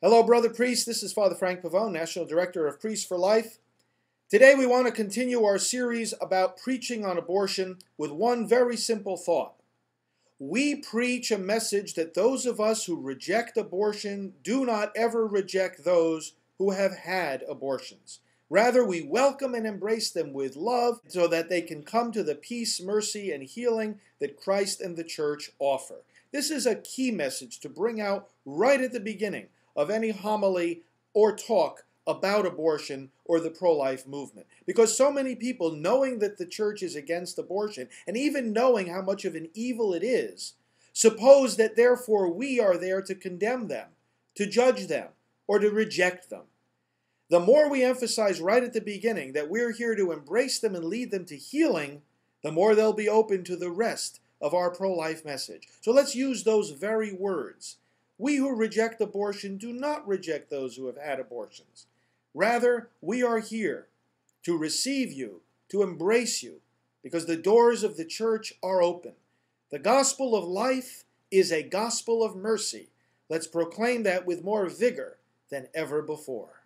Hello, brother priest. This is Father Frank Pavone, National Director of Priests for Life. Today we want to continue our series about preaching on abortion with one very simple thought. We preach a message that those of us who reject abortion do not ever reject those who have had abortions. Rather, we welcome and embrace them with love so that they can come to the peace, mercy, and healing that Christ and the church offer. This is a key message to bring out right at the beginning of any homily or talk about abortion or the pro life movement. Because so many people, knowing that the church is against abortion, and even knowing how much of an evil it is, suppose that therefore we are there to condemn them, to judge them, or to reject them. The more we emphasize right at the beginning that we're here to embrace them and lead them to healing, the more they'll be open to the rest of our pro life message. So let's use those very words. We who reject abortion do not reject those who have had abortions. Rather, we are here to receive you, to embrace you, because the doors of the church are open. The gospel of life is a gospel of mercy. Let's proclaim that with more vigor than ever before.